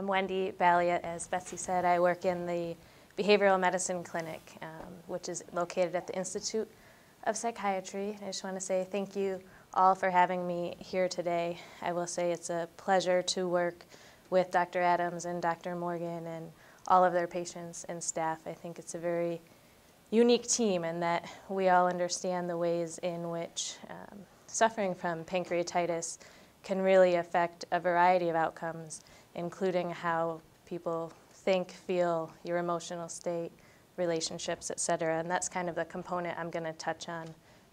I'm Wendy Balliet. As Betsy said, I work in the behavioral medicine clinic, um, which is located at the Institute of Psychiatry. I just want to say thank you all for having me here today. I will say it's a pleasure to work with Dr. Adams and Dr. Morgan and all of their patients and staff. I think it's a very unique team in that we all understand the ways in which um, suffering from pancreatitis can really affect a variety of outcomes, including how people think, feel, your emotional state, relationships, et cetera. And that's kind of the component I'm going to touch on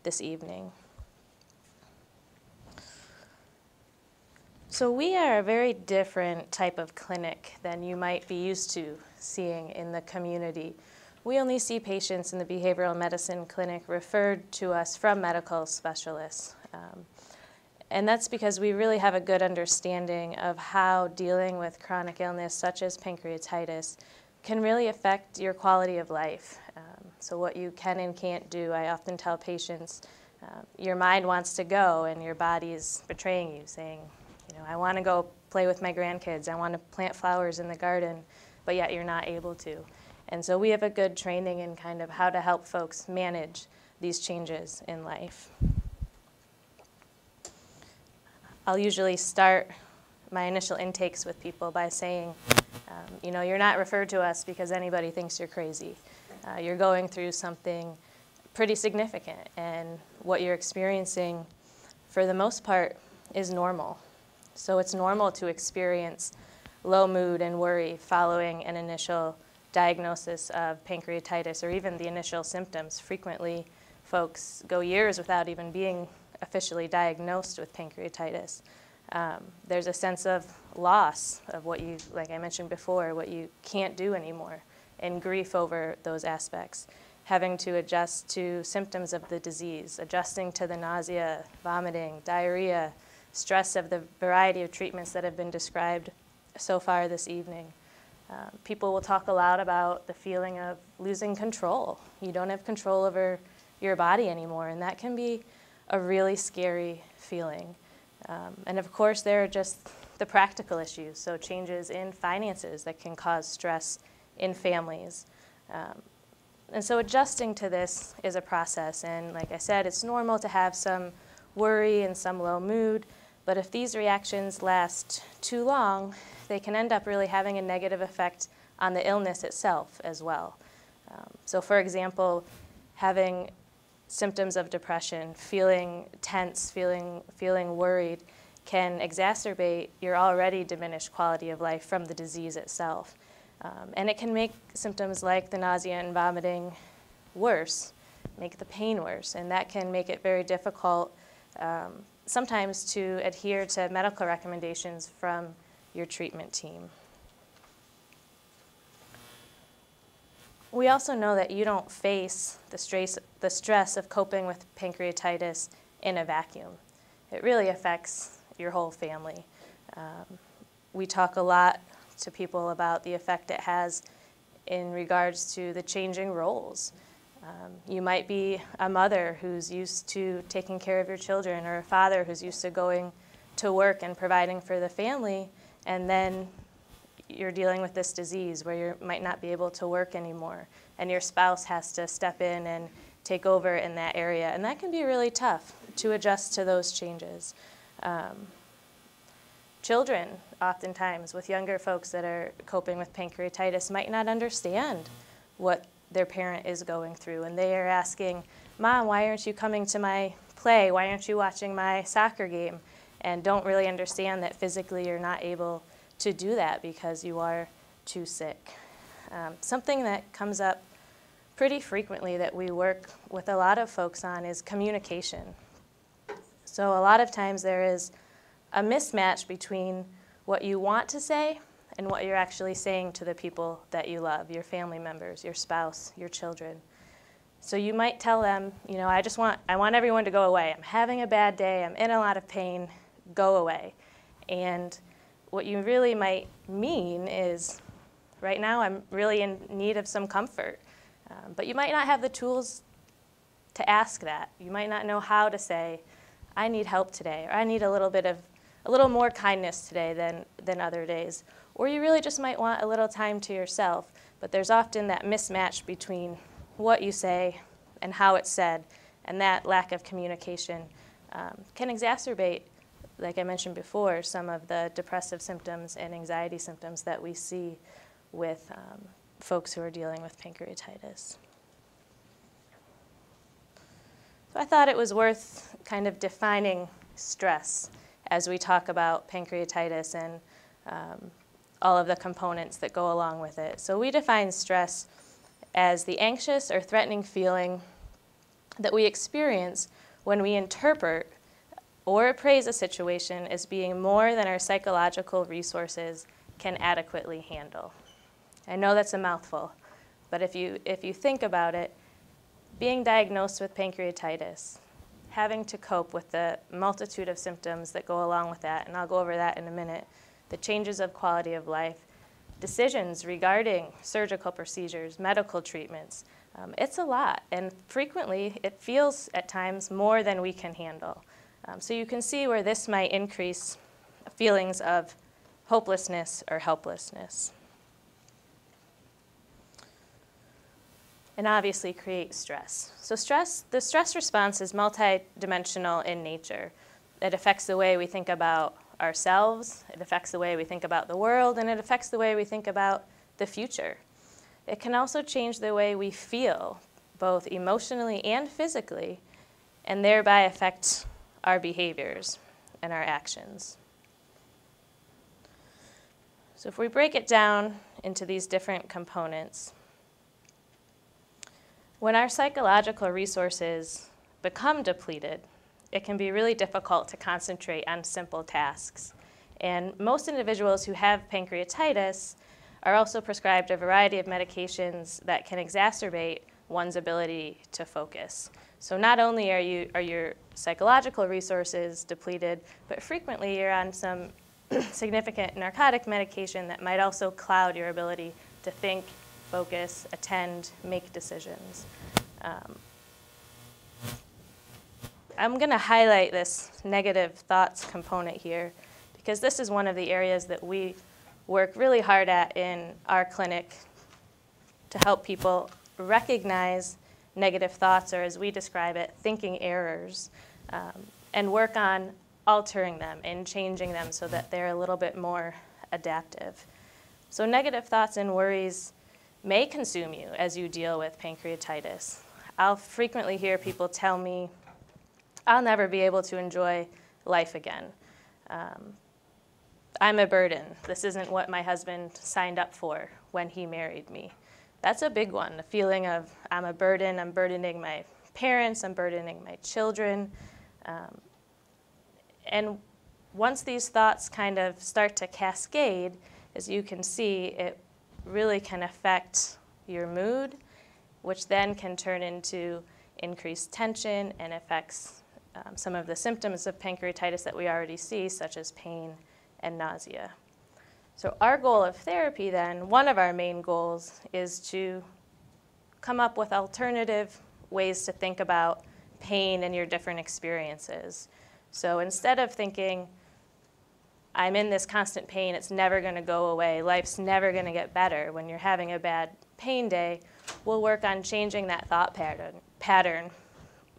this evening. So we are a very different type of clinic than you might be used to seeing in the community. We only see patients in the behavioral medicine clinic referred to us from medical specialists. Um, and that's because we really have a good understanding of how dealing with chronic illness such as pancreatitis can really affect your quality of life. Um, so what you can and can't do, I often tell patients, uh, your mind wants to go and your body is betraying you, saying, you know, I want to go play with my grandkids, I want to plant flowers in the garden, but yet you're not able to. And so we have a good training in kind of how to help folks manage these changes in life. I'll usually start my initial intakes with people by saying, um, you know, you're not referred to us because anybody thinks you're crazy. Uh, you're going through something pretty significant, and what you're experiencing, for the most part, is normal. So it's normal to experience low mood and worry following an initial diagnosis of pancreatitis or even the initial symptoms. Frequently, folks go years without even being officially diagnosed with pancreatitis. Um, there's a sense of loss of what you, like I mentioned before, what you can't do anymore, and grief over those aspects. Having to adjust to symptoms of the disease, adjusting to the nausea, vomiting, diarrhea, stress of the variety of treatments that have been described so far this evening. Um, people will talk a lot about the feeling of losing control. You don't have control over your body anymore, and that can be a really scary feeling. Um, and of course, there are just the practical issues, so changes in finances that can cause stress in families. Um, and so adjusting to this is a process, and like I said, it's normal to have some worry and some low mood, but if these reactions last too long, they can end up really having a negative effect on the illness itself as well. Um, so for example, having symptoms of depression, feeling tense, feeling, feeling worried, can exacerbate your already diminished quality of life from the disease itself. Um, and it can make symptoms like the nausea and vomiting worse, make the pain worse, and that can make it very difficult um, sometimes to adhere to medical recommendations from your treatment team. We also know that you don't face the stress, the stress of coping with pancreatitis in a vacuum. It really affects your whole family. Um, we talk a lot to people about the effect it has in regards to the changing roles. Um, you might be a mother who's used to taking care of your children or a father who's used to going to work and providing for the family, and then you're dealing with this disease where you might not be able to work anymore and your spouse has to step in and take over in that area. And that can be really tough to adjust to those changes. Um, children, oftentimes, with younger folks that are coping with pancreatitis, might not understand what their parent is going through. And they are asking, Mom, why aren't you coming to my play? Why aren't you watching my soccer game? And don't really understand that physically you're not able to do that because you are too sick. Um, something that comes up pretty frequently that we work with a lot of folks on is communication. So a lot of times there is a mismatch between what you want to say and what you're actually saying to the people that you love, your family members, your spouse, your children. So you might tell them, you know, I just want, I want everyone to go away. I'm having a bad day. I'm in a lot of pain. Go away. And what you really might mean is, right now I'm really in need of some comfort. Um, but you might not have the tools to ask that. You might not know how to say, I need help today, or I need a little bit of a little more kindness today than, than other days. Or you really just might want a little time to yourself. But there's often that mismatch between what you say and how it's said, and that lack of communication um, can exacerbate, like I mentioned before, some of the depressive symptoms and anxiety symptoms that we see with um, folks who are dealing with pancreatitis. So I thought it was worth kind of defining stress as we talk about pancreatitis and um, all of the components that go along with it. So we define stress as the anxious or threatening feeling that we experience when we interpret or appraise a situation as being more than our psychological resources can adequately handle. I know that's a mouthful, but if you, if you think about it, being diagnosed with pancreatitis, having to cope with the multitude of symptoms that go along with that, and I'll go over that in a minute, the changes of quality of life, decisions regarding surgical procedures, medical treatments. Um, it's a lot, and frequently it feels at times more than we can handle. Um, so you can see where this might increase feelings of hopelessness or helplessness. And obviously create stress. So stress, the stress response is multidimensional in nature. It affects the way we think about ourselves, it affects the way we think about the world, and it affects the way we think about the future. It can also change the way we feel, both emotionally and physically, and thereby affect our behaviors and our actions. So if we break it down into these different components, when our psychological resources become depleted, it can be really difficult to concentrate on simple tasks. And most individuals who have pancreatitis are also prescribed a variety of medications that can exacerbate one's ability to focus. So not only are, you, are your psychological resources depleted, but frequently you're on some significant narcotic medication that might also cloud your ability to think, focus, attend, make decisions. Um, I'm going to highlight this negative thoughts component here because this is one of the areas that we work really hard at in our clinic to help people recognize negative thoughts, or as we describe it, thinking errors, um, and work on altering them and changing them so that they're a little bit more adaptive. So, negative thoughts and worries may consume you as you deal with pancreatitis. I'll frequently hear people tell me, I'll never be able to enjoy life again. Um, I'm a burden. This isn't what my husband signed up for when he married me. That's a big one, the feeling of I'm a burden, I'm burdening my parents, I'm burdening my children. Um, and once these thoughts kind of start to cascade, as you can see, it really can affect your mood, which then can turn into increased tension and affects um, some of the symptoms of pancreatitis that we already see, such as pain and nausea. So our goal of therapy then, one of our main goals is to come up with alternative ways to think about pain and your different experiences. So instead of thinking, I'm in this constant pain, it's never going to go away, life's never going to get better when you're having a bad pain day, we'll work on changing that thought pattern, pattern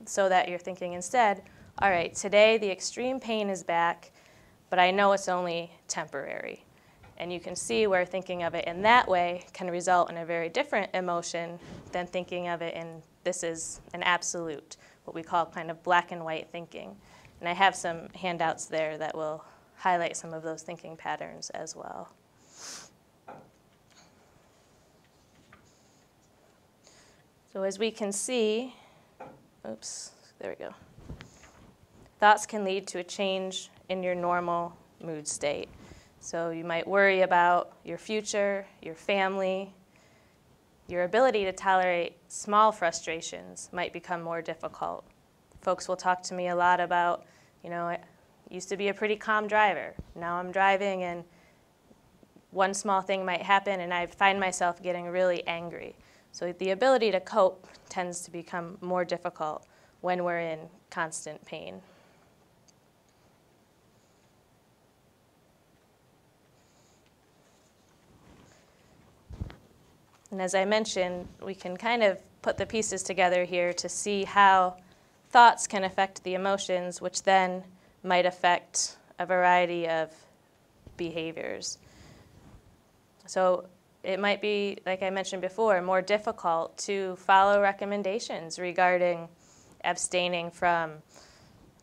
so that you're thinking instead, all right, today the extreme pain is back, but I know it's only temporary. And you can see where thinking of it in that way can result in a very different emotion than thinking of it in this is an absolute, what we call kind of black and white thinking. And I have some handouts there that will highlight some of those thinking patterns as well. So as we can see, oops, there we go. Thoughts can lead to a change in your normal mood state. So you might worry about your future, your family. Your ability to tolerate small frustrations might become more difficult. Folks will talk to me a lot about, you know, I used to be a pretty calm driver. Now I'm driving and one small thing might happen and I find myself getting really angry. So the ability to cope tends to become more difficult when we're in constant pain. And as I mentioned, we can kind of put the pieces together here to see how thoughts can affect the emotions, which then might affect a variety of behaviors. So it might be, like I mentioned before, more difficult to follow recommendations regarding abstaining from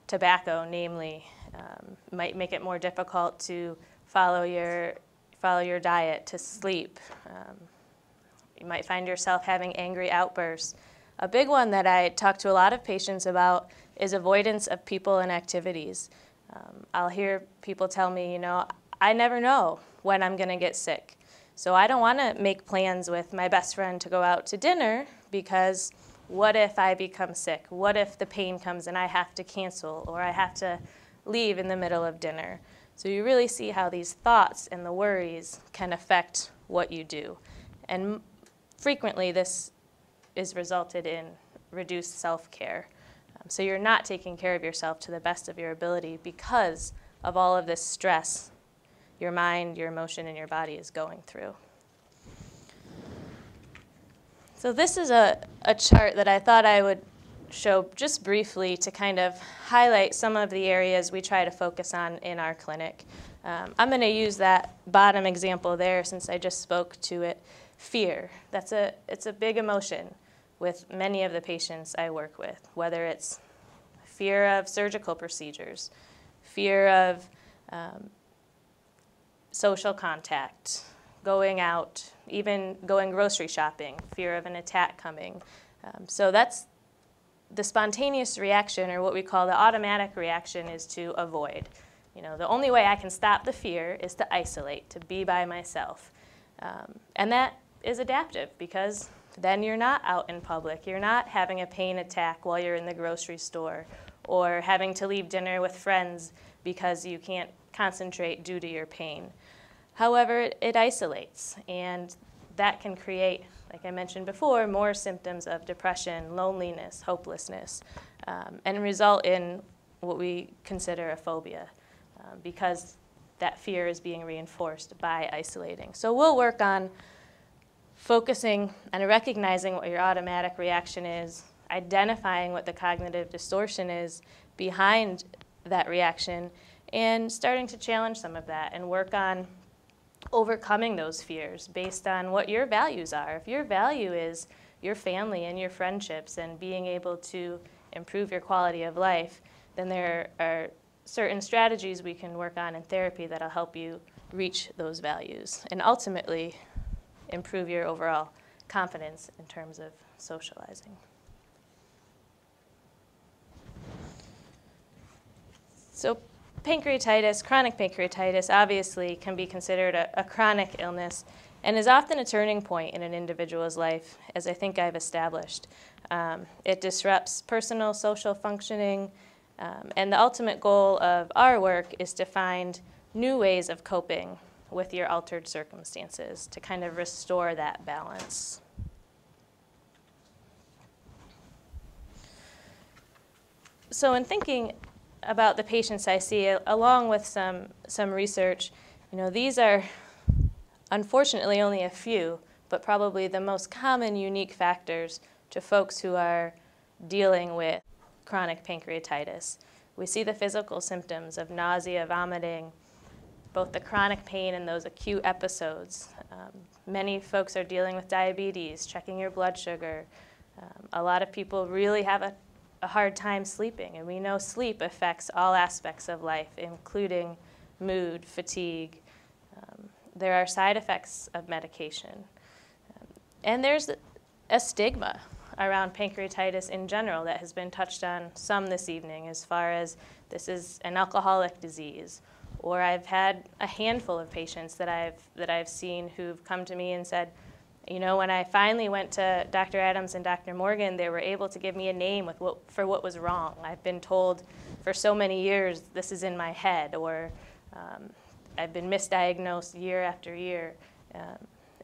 tobacco, namely, um, might make it more difficult to follow your follow your diet, to sleep. Um, you might find yourself having angry outbursts. A big one that I talk to a lot of patients about is avoidance of people and activities. Um, I'll hear people tell me, you know, I never know when I'm going to get sick. So I don't want to make plans with my best friend to go out to dinner because what if I become sick? What if the pain comes and I have to cancel or I have to leave in the middle of dinner? So you really see how these thoughts and the worries can affect what you do. And frequently this is resulted in reduced self-care. Um, so you're not taking care of yourself to the best of your ability because of all of this stress your mind, your emotion, and your body is going through. So this is a, a chart that I thought I would show just briefly to kind of highlight some of the areas we try to focus on in our clinic. Um, I'm going to use that bottom example there since I just spoke to it. Fear. That's a, it's a big emotion with many of the patients I work with, whether it's fear of surgical procedures, fear of um, social contact, going out, even going grocery shopping, fear of an attack coming. Um, so that's the spontaneous reaction, or what we call the automatic reaction, is to avoid. You know, the only way I can stop the fear is to isolate, to be by myself. Um, and that is adaptive because then you're not out in public. You're not having a pain attack while you're in the grocery store or having to leave dinner with friends because you can't concentrate due to your pain. However, it, isolates, and that can create, like I mentioned before, more symptoms of depression, loneliness, hopelessness, um, and result in what we consider a phobia um, because that fear is being reinforced by isolating. So we'll work on focusing and recognizing what your automatic reaction is, identifying what the cognitive distortion is behind that reaction, and starting to challenge some of that and work on overcoming those fears based on what your values are. If your value is your family and your friendships and being able to improve your quality of life, then there are certain strategies we can work on in therapy that'll help you reach those values and ultimately improve your overall confidence in terms of socializing. So pancreatitis, chronic pancreatitis, obviously can be considered a, a, chronic illness and is often a turning point in an individual's life, as I think I've established. Um, it disrupts personal social functioning, um, and the ultimate goal of our work is to find new ways of coping with your altered circumstances to kind of restore that balance. So in thinking about the patients I see, along with some, some research, you know, these are unfortunately only a few, but probably the most common unique factors to folks who are dealing with chronic pancreatitis. We see the physical symptoms of nausea, vomiting, both the chronic pain and those acute episodes. Um, many folks are dealing with diabetes, checking your blood sugar. Um, a lot of people really have a a hard time sleeping. And we know sleep affects all aspects of life, including mood, fatigue. Um, there are side effects of medication. Um, and there's a stigma around pancreatitis in general that has been touched on some this evening as far as this is an alcoholic disease. Or I've had a handful of patients that I've, that I've seen who've come to me and said, you know, when I finally went to Dr. Adams and Dr. Morgan, they were able to give me a name with what, for what was wrong. I've been told for so many years this is in my head, or um, I've been misdiagnosed year after year. Um,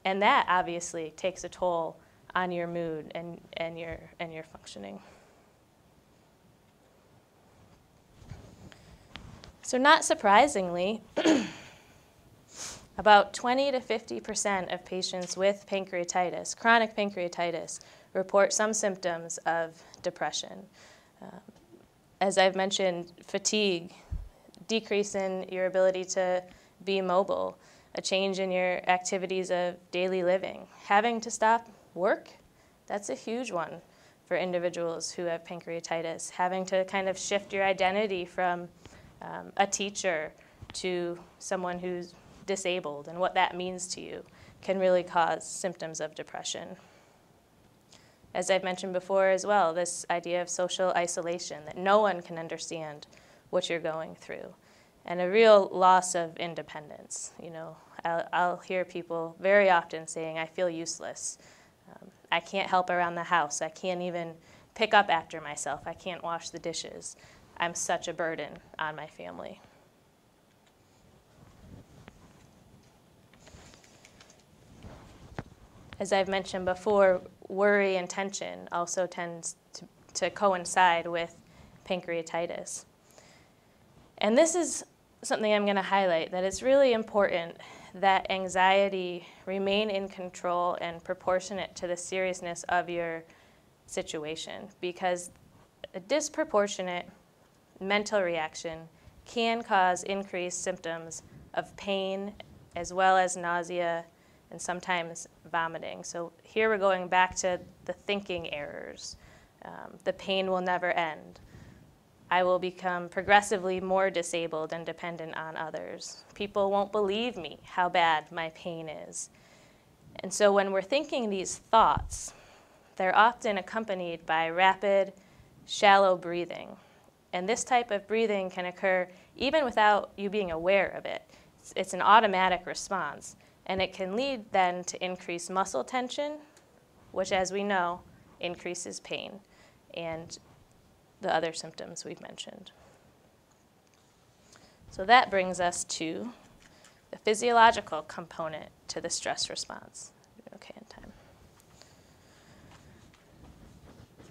and that obviously takes a toll on your mood and, and, your, and your functioning. So, not surprisingly, About 20 to 50% of patients with pancreatitis, chronic pancreatitis, report some symptoms of depression. Um, as I've mentioned, fatigue, decrease in your ability to be mobile, a change in your activities of daily living, having to stop work, that's a huge one for individuals who have pancreatitis, having to kind of shift your identity from um, a teacher to someone who's disabled and what that means to you can really cause symptoms of depression. As I've mentioned before as well, this idea of social isolation, that no one can understand what you're going through, and a real loss of independence. You know, I'll, I'll hear people very often saying, I feel useless. Um, I can't help around the house. I can't even pick up after myself. I can't wash the dishes. I'm such a burden on my family. As I've mentioned before, worry and tension also tends to, to coincide with pancreatitis. And this is something I'm going to highlight that it's really important that anxiety remain in control and proportionate to the seriousness of your situation because a disproportionate mental reaction can cause increased symptoms of pain as well as nausea and sometimes vomiting. So here we're going back to the thinking errors. Um, the pain will never end. I will become progressively more disabled and dependent on others. People won't believe me how bad my pain is. And so when we're thinking these thoughts, they're often accompanied by rapid, shallow breathing. And this type of breathing can occur even without you being aware of it. It's, it's an automatic response. And it can lead then to increased muscle tension, which, as we know, increases pain. And the other symptoms we've mentioned. So that brings us to the physiological component to the stress response. Okay, in time.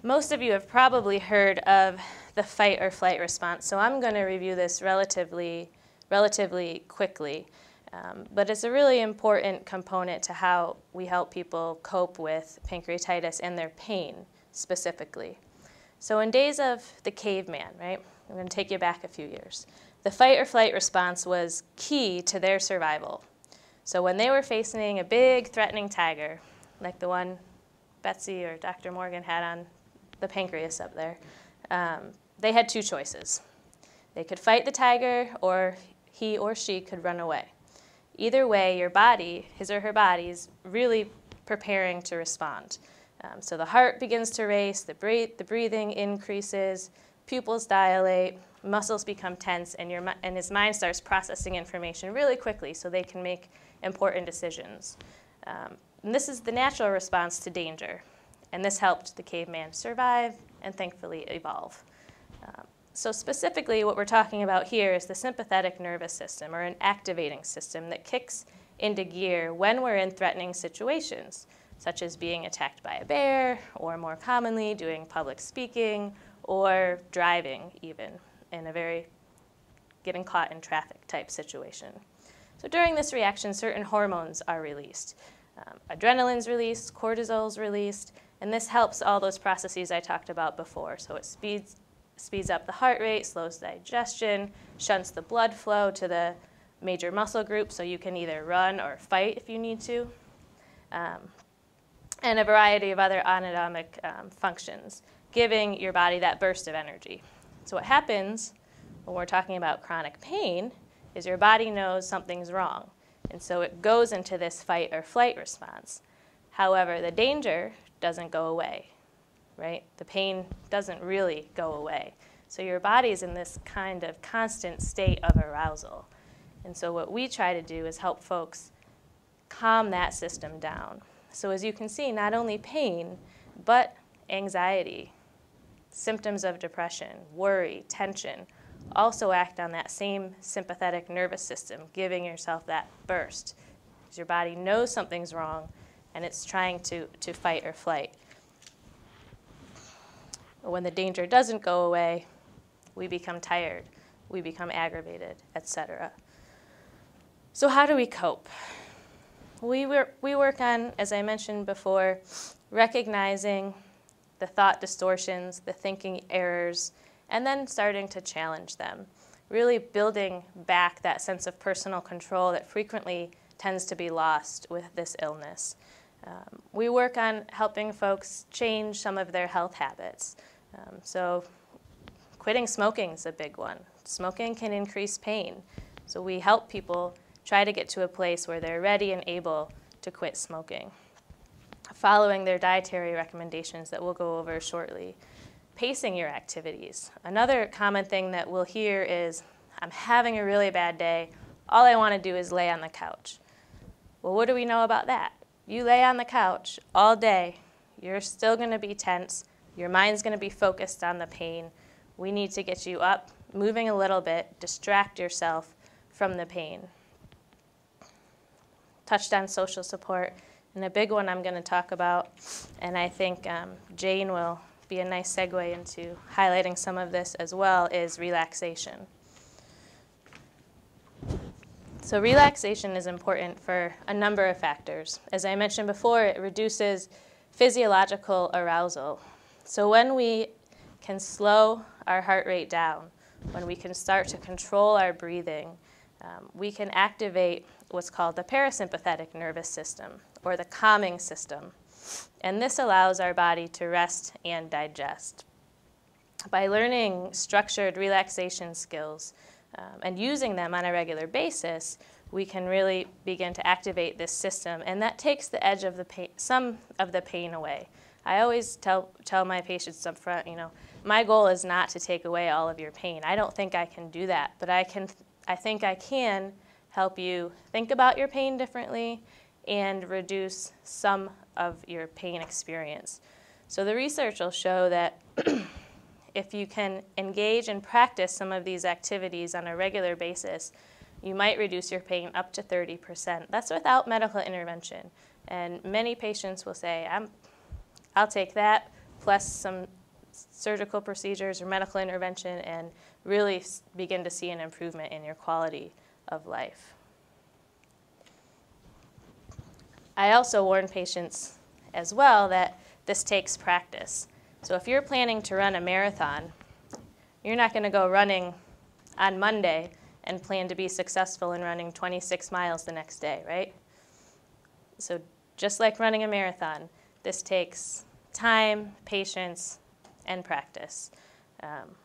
Most of you have probably heard of the fight or flight response, so I'm going to review this relatively, relatively quickly. Um, but it's a really important component to how we help people cope with pancreatitis and their pain specifically. So in days of the caveman, right, I'm going to take you back a few years, the fight or flight response was key to their survival. So when they were facing a big threatening tiger, like the one Betsy or Dr. Morgan had on the pancreas up there, um, they had two choices. They could fight the tiger or he or she could run away. Either way, your body, his or her body, is really preparing to respond. Um, so the heart begins to race, the, the breathing increases, pupils dilate, muscles become tense, and, your, and his mind starts processing information really quickly so they can make important decisions. Um, and this is the natural response to danger. And this helped the caveman survive and thankfully evolve. Um, so specifically what we're talking about here is the sympathetic nervous system or an activating system that kicks into gear when we're in threatening situations such as being attacked by a bear, or more commonly, doing public speaking, or driving even in a very getting caught in traffic type situation. So during this reaction, certain hormones are released. Um, adrenaline's released, cortisol's released, and this helps all those processes I talked about before. So it speeds, speeds up the heart rate, slows digestion, shunts the blood flow to the major muscle group so you can either run or fight if you need to. Um, and a variety of other autonomic um, functions, giving your body that burst of energy. So what happens when we're talking about chronic pain is your body knows something's wrong, and so it goes into this fight or flight response. However, the danger doesn't go away, right? The pain doesn't really go away. So your body's in this kind of constant state of arousal. And so what we try to do is help folks calm that system down. So as you can see, not only pain, but anxiety, symptoms of depression, worry, tension, also act on that same sympathetic nervous system, giving yourself that burst. Because your body knows something's wrong and it's trying to, to fight or flight. When the danger doesn't go away, we become tired, we become aggravated, etc. So how do we cope? We, we work on, as I mentioned before, recognizing the thought distortions, the thinking errors, and then starting to challenge them. Really building back that sense of personal control that frequently tends to be lost with this illness. Um, we work on helping folks change some of their health habits. Um, so quitting smoking is a big one. Smoking can increase pain. So we help people try to get to a place where they're ready and able to quit smoking. Following their dietary recommendations that we'll go over shortly. Pacing your activities. Another common thing that we'll hear is, I'm having a really bad day. All I want to do is lay on the couch. Well, what do we know about that? You lay on the couch all day, you're still going to be tense. Your mind's going to be focused on the pain. We need to get you up, moving a little bit, distract yourself from the pain. Touched on social support, and a big one I'm going to talk about, and I think um, Jane will be a nice segue into highlighting some of this as well, is relaxation. So relaxation is important for a number of factors. As I mentioned before, it reduces physiological arousal. So when we can slow our heart rate down, when we can start to control our breathing, um, we can activate what's called the parasympathetic nervous system, or the calming system. And this allows our body to rest and digest. By learning structured relaxation skills um, and using them on a regular basis, we can really begin to activate this system, and that takes the edge of the pain, some of the pain away. I always tell, tell my patients up front, you know, my goal is not to take away all of your pain. I don't think I can do that, but I, can, I think I can help you think about your pain differently and reduce some of your pain experience. So the research will show that if you can engage and practice some of these activities on a regular basis, you might reduce your pain up to 30%. That's without medical intervention. And many patients will say, I'm I'll take that plus some surgical procedures or medical intervention and really begin to see an improvement in your quality of life. I also warn patients as well that this takes practice. So if you're planning to run a marathon, you're not going to go running on Monday and plan to be successful in running 26 miles the next day, right? So just like running a marathon, this takes time, patience, and practice. Um,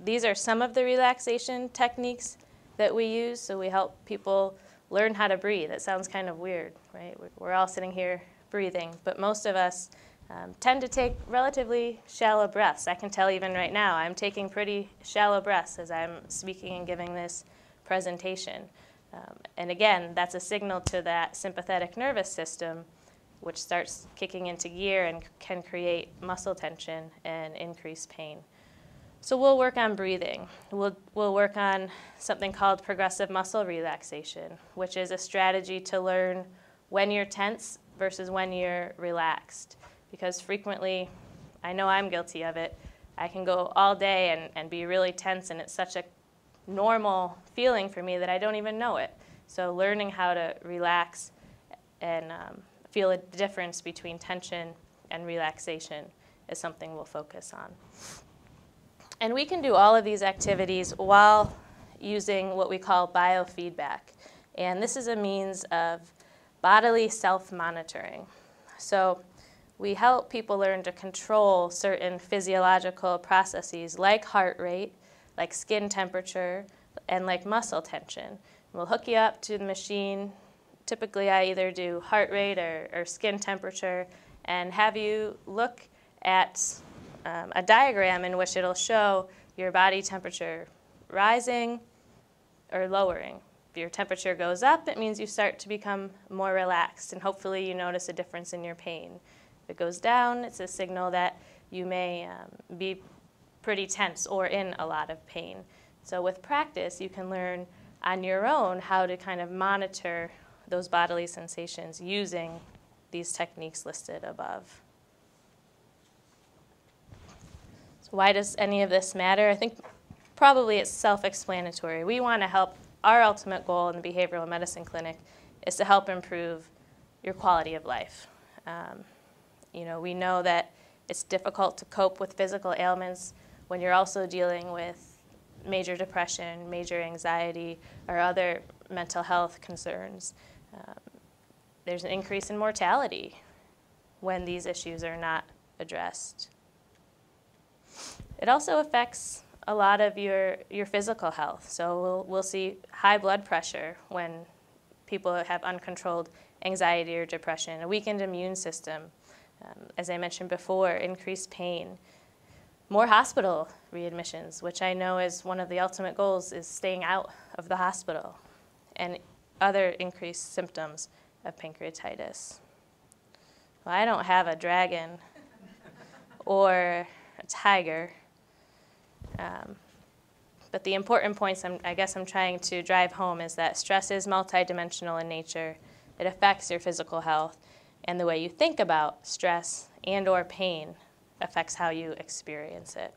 these are some of the relaxation techniques that we use, so we help people learn how to breathe. It sounds kind of weird, right? We're all sitting here breathing, but most of us um, tend to take relatively shallow breaths. I can tell even right now, I'm taking pretty shallow breaths as I'm speaking and giving this presentation. Um, and again, that's a signal to that sympathetic nervous system, which starts kicking into gear and can create muscle tension and increase pain. So we'll work on breathing. We'll, we'll work on something called progressive muscle relaxation, which is a strategy to learn when you're tense versus when you're relaxed. Because frequently, I know I'm guilty of it, I can go all day and, and be really tense, and it's such a normal feeling for me that I don't even know it. So learning how to relax and um, feel a difference between tension and relaxation is something we'll focus on. And we can do all of these activities while using what we call biofeedback. And this is a means of bodily self-monitoring. So we help people learn to control certain physiological processes like heart rate, like skin temperature, and like muscle tension. We'll hook you up to the machine. Typically, I either do heart rate or, or skin temperature and have you look at um, a diagram in which it'll show your body temperature rising or lowering. If your temperature goes up, it means you start to become more relaxed, and hopefully you notice a difference in your pain. If it goes down, it's a signal that you may um, be pretty tense or in a lot of pain. So with practice, you can learn on your own how to kind of monitor those bodily sensations using these techniques listed above. So why does any of this matter? I think probably it's self-explanatory. We want to help our ultimate goal in the behavioral medicine clinic is to help improve your quality of life. Um, you know, we know that it's difficult to cope with physical ailments when you're also dealing with major depression, major anxiety, or other mental health concerns. Um, there's an increase in mortality when these issues are not addressed. It also affects a lot of your, your physical health. So we'll, we'll see high blood pressure when people have uncontrolled anxiety or depression, a weakened immune system, um, as I mentioned before, increased pain, more hospital readmissions, which I know is one of the ultimate goals is staying out of the hospital, and other increased symptoms of pancreatitis. Well, I don't have a dragon or a tiger, um, but the important points I'm, I guess I'm trying to drive home is that stress is multidimensional in nature. It affects your physical health, and the way you think about stress and or pain affects how you experience it.